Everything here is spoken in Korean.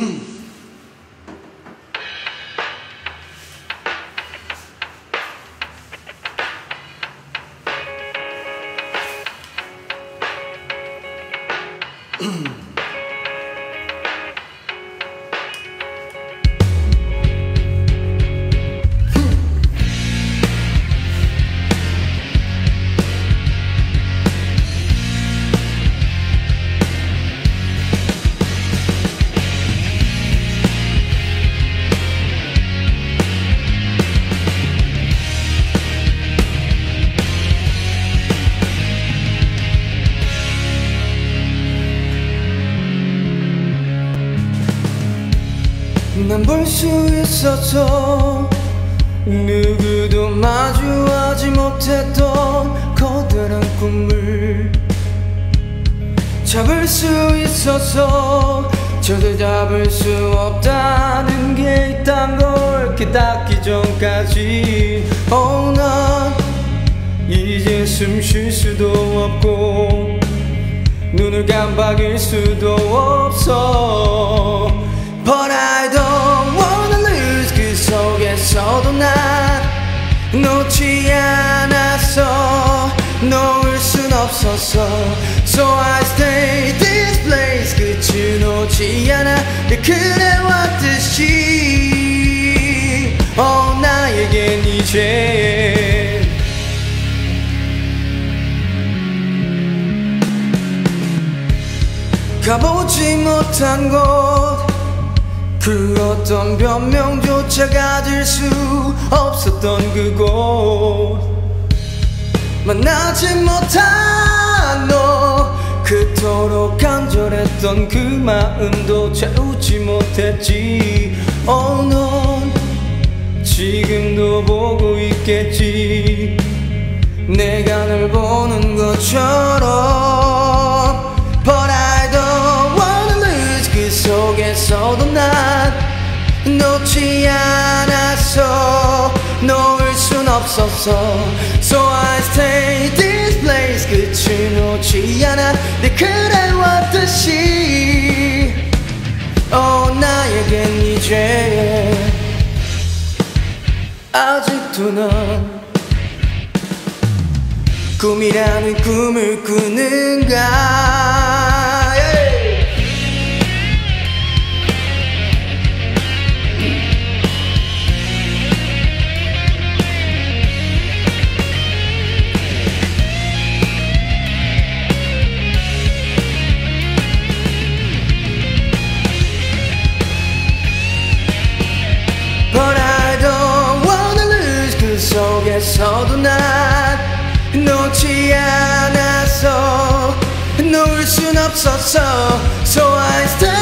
Mm-hmm. 난 볼 수 있었어 누구도 마주하지 못했던 커다란 꿈을 잡을 수 있었어. 저도 잡을 수 없다는 게 있단 걸 깨닫기 전까지. Oh, 난 이제 숨 쉴 수도 없고 눈을 깜빡 속에서도 난 놓지 않았어 놓을 순 없었어. So I stay this place. 끝을 놓지 않아. 늘 그래왔듯이. Oh 나에겐 이제 가보지 못한 곳 그 어떤 변명조차 가질 수 없었던 그곳. 만나지 못한 너 그토록 간절했던 그 마음도 채우지 못했지. Oh, 넌 지금도 보고 있겠지. 내가 널 보는 것처럼 속에서도 난 놓지 않았어. 놓을 순 없었어. So I stay this place. 끝을 놓지 않아. 내 그래왔듯이. Oh 나에겐 이제 아직도 넌 꿈이라는 꿈을 꾸는가 속에서도 난 놓지 않았어 놓을 순 없었어. So I stay